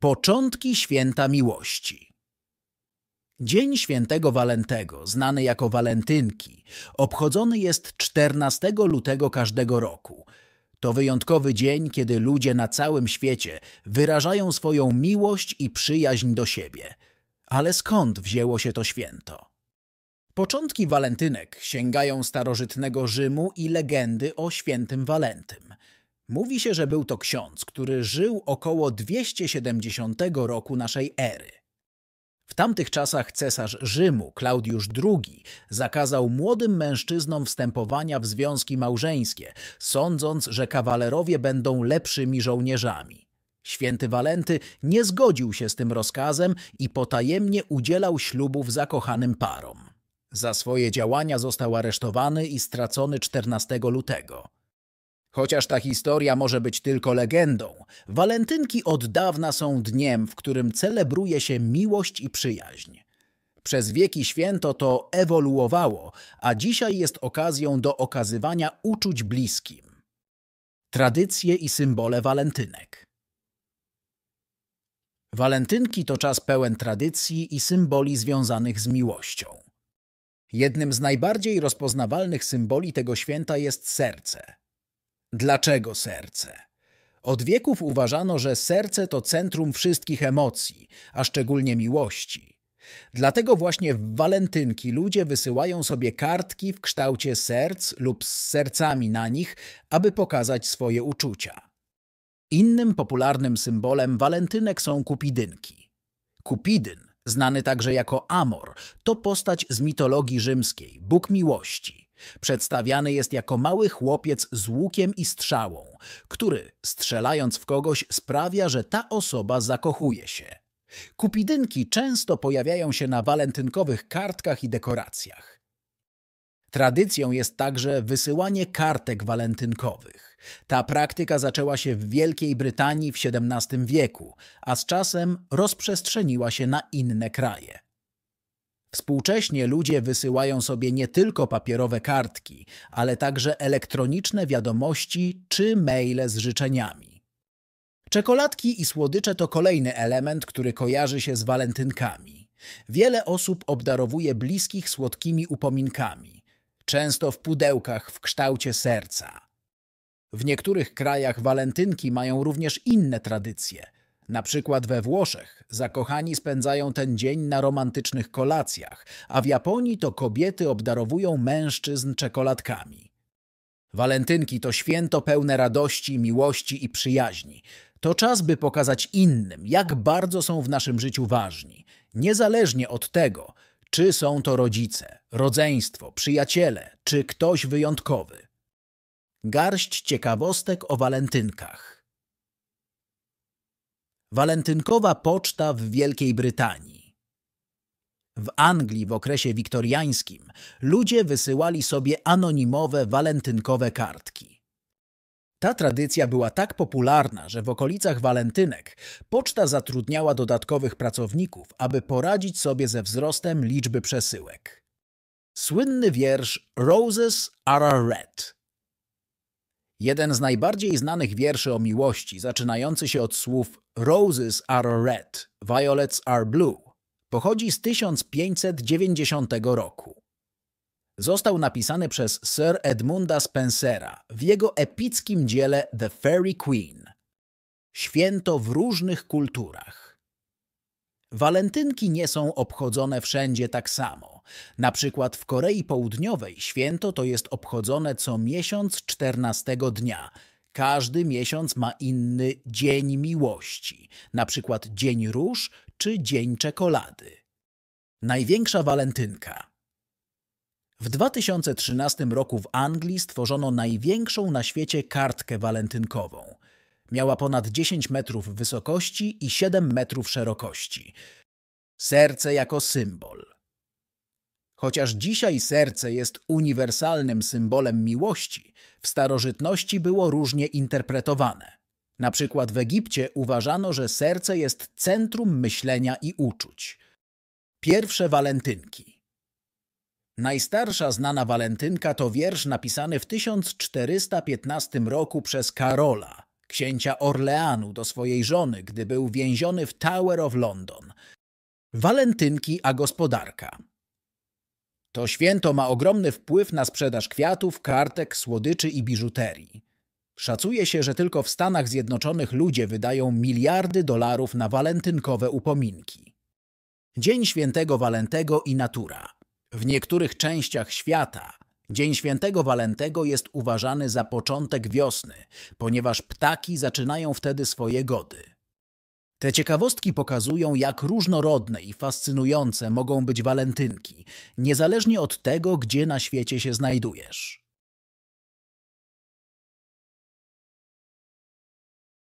Początki święta miłości. Dzień świętego Walentego, znany jako walentynki, obchodzony jest 14 lutego każdego roku. To wyjątkowy dzień, kiedy ludzie na całym świecie wyrażają swoją miłość i przyjaźń do siebie. Ale skąd wzięło się to święto? Początki walentynek sięgają starożytnego Rzymu i legendy o świętym Walentym. Mówi się, że był to ksiądz, który żył około 270 roku naszej ery. W tamtych czasach cesarz Rzymu, Klaudiusz II, zakazał młodym mężczyznom wstępowania w związki małżeńskie, sądząc, że kawalerowie będą lepszymi żołnierzami. Święty Walenty nie zgodził się z tym rozkazem i potajemnie udzielał ślubów zakochanym parom. Za swoje działania został aresztowany i stracony 14 lutego. Chociaż ta historia może być tylko legendą, walentynki od dawna są dniem, w którym celebruje się miłość i przyjaźń. Przez wieki święto to ewoluowało, a dzisiaj jest okazją do okazywania uczuć bliskim. Tradycje i symbole walentynek. Walentynki to czas pełen tradycji i symboli związanych z miłością. Jednym z najbardziej rozpoznawalnych symboli tego święta jest serce. Dlaczego serce? Od wieków uważano, że serce to centrum wszystkich emocji, a szczególnie miłości. Dlatego właśnie w walentynki ludzie wysyłają sobie kartki w kształcie serc lub z sercami na nich, aby pokazać swoje uczucia. Innym popularnym symbolem walentynek są kupidynki. Kupidyn, znany także jako Amor, to postać z mitologii rzymskiej, bóg miłości. Przedstawiany jest jako mały chłopiec z łukiem i strzałą, który, strzelając w kogoś, sprawia, że ta osoba zakochuje się. Kupidynki często pojawiają się na walentynkowych kartkach i dekoracjach. Tradycją jest także wysyłanie kartek walentynkowych. Ta praktyka zaczęła się w Wielkiej Brytanii w XVII wieku, a z czasem rozprzestrzeniła się na inne kraje. Współcześnie ludzie wysyłają sobie nie tylko papierowe kartki, ale także elektroniczne wiadomości czy maile z życzeniami. Czekoladki i słodycze to kolejny element, który kojarzy się z walentynkami. Wiele osób obdarowuje bliskich słodkimi upominkami, często w pudełkach w kształcie serca. W niektórych krajach walentynki mają również inne tradycje – na przykład we Włoszech zakochani spędzają ten dzień na romantycznych kolacjach, a w Japonii to kobiety obdarowują mężczyzn czekoladkami. Walentynki to święto pełne radości, miłości i przyjaźni. To czas, by pokazać innym, jak bardzo są w naszym życiu ważni, niezależnie od tego, czy są to rodzice, rodzeństwo, przyjaciele, czy ktoś wyjątkowy. Garść ciekawostek o walentynkach. Walentynkowa poczta w Wielkiej Brytanii. W Anglii w okresie wiktoriańskim ludzie wysyłali sobie anonimowe walentynkowe kartki. Ta tradycja była tak popularna, że w okolicach walentynek poczta zatrudniała dodatkowych pracowników, aby poradzić sobie ze wzrostem liczby przesyłek. Słynny wiersz Roses are red Jeden z najbardziej znanych wierszy o miłości, zaczynający się od słów Roses are red, violets are blue, pochodzi z 1590 roku. Został napisany przez Sir Edmunda Spencera w jego epickim dziele The Fairy Queen. Święto w różnych kulturach. Walentynki nie są obchodzone wszędzie tak samo. Na przykład w Korei Południowej święto to jest obchodzone co miesiąc 14 dnia. Każdy miesiąc ma inny dzień miłości, na przykład dzień róż czy dzień czekolady. Największa walentynka. W 2013 roku w Anglii stworzono największą na świecie kartkę walentynkową. Miała ponad 10 metrów wysokości i 7 metrów szerokości. Serce jako symbol. Chociaż dzisiaj serce jest uniwersalnym symbolem miłości, w starożytności było różnie interpretowane. Na przykład w Egipcie uważano, że serce jest centrum myślenia i uczuć. Pierwsze walentynki. Najstarsza znana walentynka to wiersz napisany w 1415 roku przez Karola, księcia Orleanu, do swojej żony, gdy był więziony w Tower of London. Walentynki a gospodarka. To święto ma ogromny wpływ na sprzedaż kwiatów, kartek, słodyczy i biżuterii. Szacuje się, że tylko w Stanach Zjednoczonych ludzie wydają miliardy dolarów na walentynkowe upominki. Dzień Świętego Walentego i natura. W niektórych częściach świata Dzień Świętego Walentego jest uważany za początek wiosny, ponieważ ptaki zaczynają wtedy swoje gody. Te ciekawostki pokazują, jak różnorodne i fascynujące mogą być walentynki, niezależnie od tego, gdzie na świecie się znajdujesz.